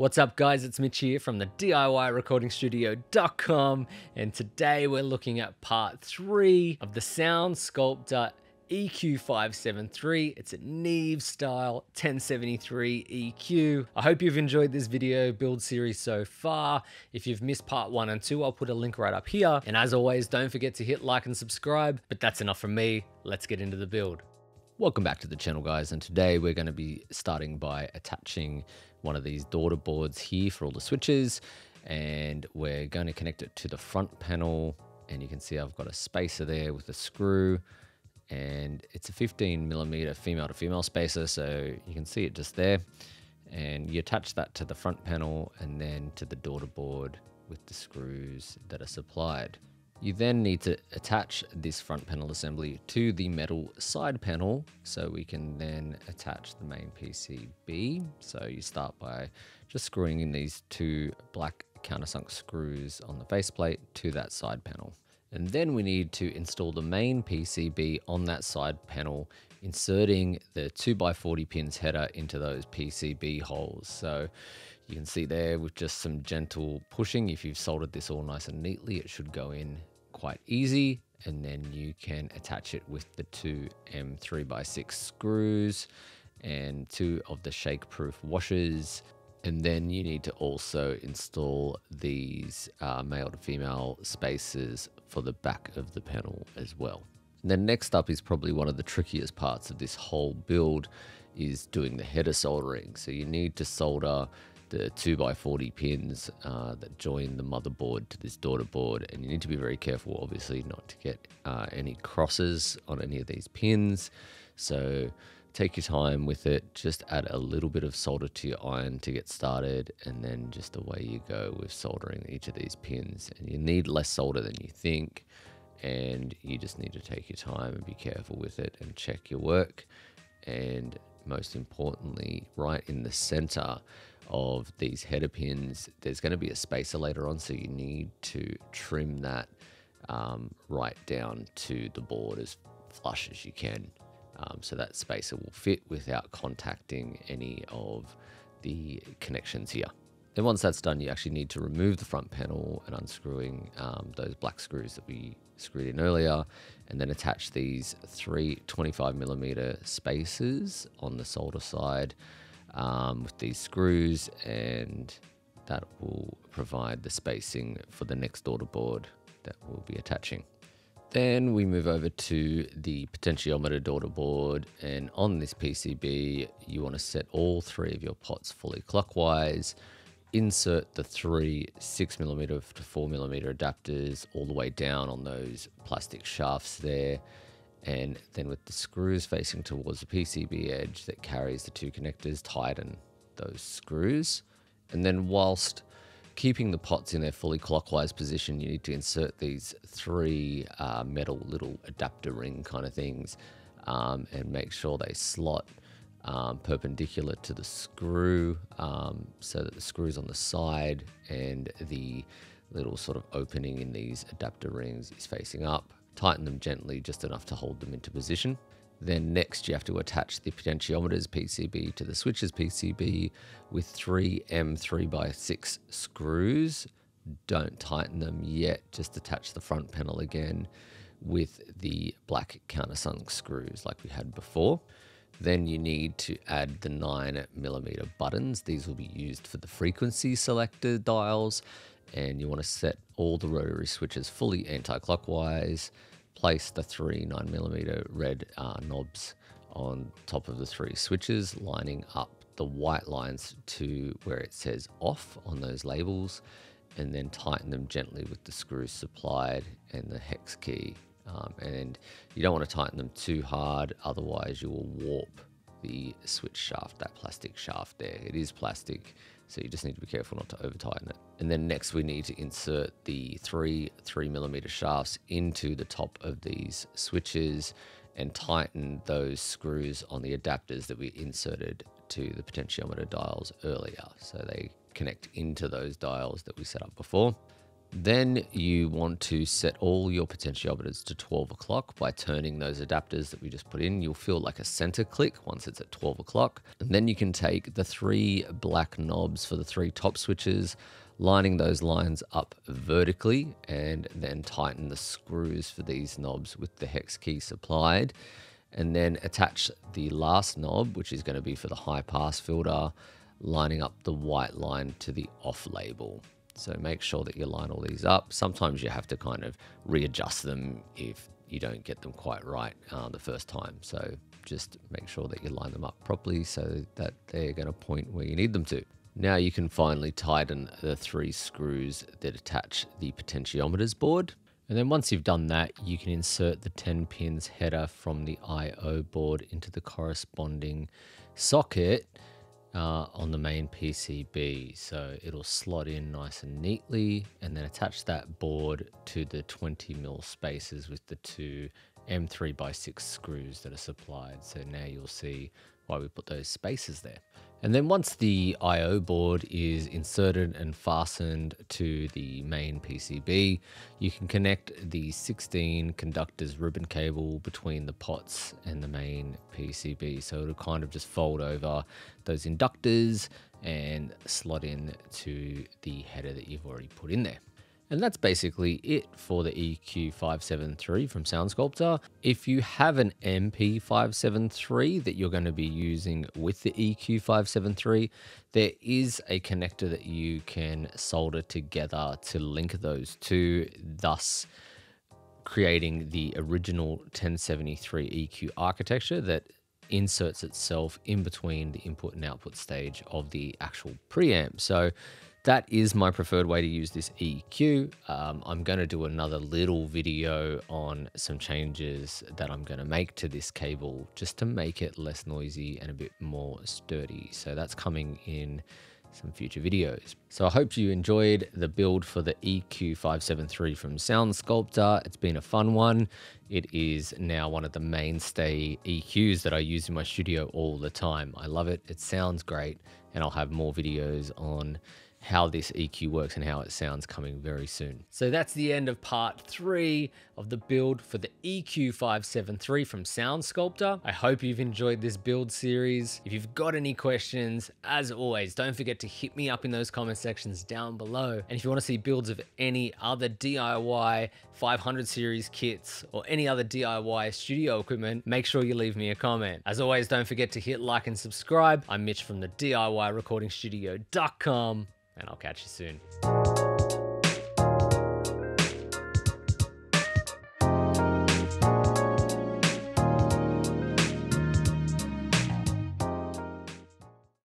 What's up, guys? It's Mitch here from the DIYRecordingStudio.com, and today we're looking at part three of the Sound Skulptor EQ573. It's a Neve style 1073 EQ. I hope you've enjoyed this video build series so far. If you've missed part one and two, I'll put a link right up here. And as always, don't forget to hit like and subscribe. But that's enough from me. Let's get into the build. Welcome back to the channel guys and today we're going to be starting by attaching one of these daughter boards here for all the switches and we're going to connect it to the front panel and you can see I've got a spacer there with a screw and it's a 15 millimeter female to female spacer so you can see it just there and you attach that to the front panel and then to the daughter board with the screws that are supplied. You then need to attach this front panel assembly to the metal side panel so we can then attach the main PCB. So you start by just screwing in these two black countersunk screws on the faceplate to that side panel. And then we need to install the main PCB on that side panel, inserting the 2x40 pins header into those PCB holes. So you can see there with just some gentle pushing, if you've soldered this all nice and neatly, it should go in quite easy. And then you can attach it with the two M3x6 screws and two of the shake proof washers. And then you need to also install these uh, male to female spacers for the back of the panel as well. And then next up is probably one of the trickiest parts of this whole build is doing the header soldering. So you need to solder the 2x40 pins uh, that join the motherboard to this daughter board and you need to be very careful obviously not to get uh, any crosses on any of these pins. So take your time with it. Just add a little bit of solder to your iron to get started and then just away you go with soldering each of these pins. And you need less solder than you think and you just need to take your time and be careful with it and check your work. And most importantly right in the center of these header pins, there's going to be a spacer later on, so you need to trim that um, right down to the board as flush as you can. Um, so that spacer will fit without contacting any of the connections here. Then once that's done, you actually need to remove the front panel and unscrewing um, those black screws that we screwed in earlier, and then attach these three 25 millimeter spacers on the solder side um, with these screws and that will provide the spacing for the next daughter board that we'll be attaching. Then we move over to the potentiometer daughter board and on this PCB you want to set all three of your pots fully clockwise, insert the three 6mm to 4mm adapters all the way down on those plastic shafts there and then with the screws facing towards the PCB edge that carries the two connectors, tighten those screws. And then whilst keeping the pots in their fully clockwise position, you need to insert these three uh, metal little adapter ring kind of things um, and make sure they slot um, perpendicular to the screw um, so that the screws on the side and the little sort of opening in these adapter rings is facing up Tighten them gently, just enough to hold them into position. Then next you have to attach the potentiometers PCB to the switches PCB with three M3x6 screws. Don't tighten them yet, just attach the front panel again with the black countersunk screws like we had before. Then you need to add the 9mm buttons. These will be used for the frequency selector dials and you want to set all the rotary switches fully anti-clockwise. Place the three 9mm red uh, knobs on top of the three switches, lining up the white lines to where it says off on those labels, and then tighten them gently with the screws supplied and the hex key. Um, and you don't want to tighten them too hard, otherwise you will warp the switch shaft, that plastic shaft there. It is plastic, so you just need to be careful not to over tighten it. And then next we need to insert the three three millimeter shafts into the top of these switches and tighten those screws on the adapters that we inserted to the potentiometer dials earlier. So they connect into those dials that we set up before. Then you want to set all your potentiometers to 12 o'clock by turning those adapters that we just put in. You'll feel like a center click once it's at 12 o'clock. And then you can take the three black knobs for the three top switches, lining those lines up vertically, and then tighten the screws for these knobs with the hex key supplied. And then attach the last knob, which is going to be for the high pass filter, lining up the white line to the off label. So make sure that you line all these up. Sometimes you have to kind of readjust them if you don't get them quite right uh, the first time. So just make sure that you line them up properly so that they're going to point where you need them to. Now you can finally tighten the three screws that attach the potentiometers board. And then once you've done that, you can insert the 10 pins header from the I.O. board into the corresponding socket uh, on the main PCB. So it'll slot in nice and neatly and then attach that board to the 20 mil spaces with the two M3 by 6 screws that are supplied. So now you'll see why we put those spacers there. And then once the I.O. board is inserted and fastened to the main PCB, you can connect the 16 conductors ribbon cable between the pots and the main PCB. So it'll kind of just fold over those inductors and slot in to the header that you've already put in there. And that's basically it for the EQ573 from Sound Skulptor. If you have an MP573 that you're going to be using with the EQ573, there is a connector that you can solder together to link those two, thus creating the original 1073 EQ architecture that inserts itself in between the input and output stage of the actual preamp. So that is my preferred way to use this EQ. Um, I'm going to do another little video on some changes that I'm going to make to this cable just to make it less noisy and a bit more sturdy. So that's coming in some future videos. So I hope you enjoyed the build for the EQ573 from Sound Skulptor. It's been a fun one. It is now one of the mainstay EQs that I use in my studio all the time. I love it. It sounds great and I'll have more videos on how this EQ works and how it sounds coming very soon. So that's the end of part three of the build for the EQ573 from Sound Skulptor. I hope you've enjoyed this build series. If you've got any questions, as always, don't forget to hit me up in those comment sections down below. And if you want to see builds of any other DIY 500 series kits or any other DIY studio equipment, make sure you leave me a comment. As always, don't forget to hit like and subscribe. I'm Mitch from the DIYRecordingstudio.com and I'll catch you soon.